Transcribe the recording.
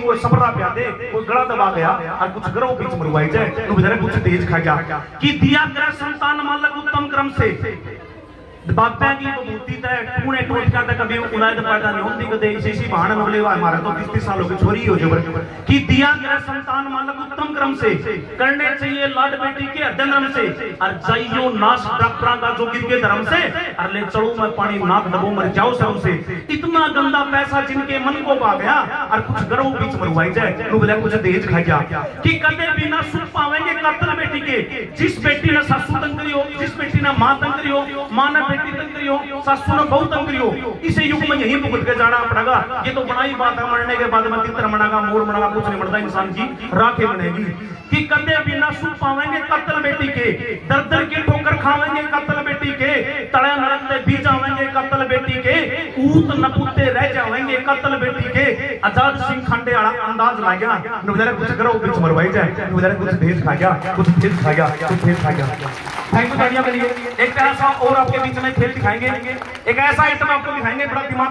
कोई सबरा प्या दे, कोई गला दबा गया और कुछ ग्रह बीच मरवाई जाए तो बेचारे कुछ तेज खा जा। कि दिया ग्रह संतान मालक उत्तम क्रम से? बाप्या की बबूती तय पुणे टोटका तक कभी उलायद पैदा नहीं होती कदे इसी इसी बहाने में बोले हमारा तो 30 30 सालों की छोरी जबर। कि दिया गया संतान मालक उत्तम क्रम से, करने चाहिए इतना गंदा पैसा जिनके मन को पा गया और कुछ गरों बीच मरवाई जाए नु बोले कुछ तेज खा गया कि कदे भी ना सुन पावेंगे कत्ल बेटी के, जिस बेटी ने सासू तंग करी हो, जिस बेटी ने माँ तंग करी हो, माँ ने बेटी तंग करी हो, सासू ने बहुत तंग करी हो, इसे युग में यही भुगत के जाना पड़ेगा। ये तो बनाई बात है, मरने के बाद में तितर मनागा मोर मनागा कुछ नहीं बनता, इंसान की राखे बनेगी। कि कदे भी ना सुन पावेंगे कत्ल बेटी के दर दर के ठोकर खावेंगे कत्ल बेटी के, तड़े नरक में भी जावेंगे कत्ल बेटी के ऊत नपुते रह जावेंगे कत्ल बेटी के। आज़ाद सिंह खंडे वाला अंदाज ला गया। नुबेरा कुछ करो बीच मरवाई जाए। नुबेरा कुछ भेज खा गया, कुछ भेज खा गया, कुछ भेज खा गया। थैंक यू तालियाँ के लिए। एक तरह सा और आपके बीच में खेल दिखाएँगे। एक ऐसा आइटम आपको दिखाएँगे, बड़ा दिमाग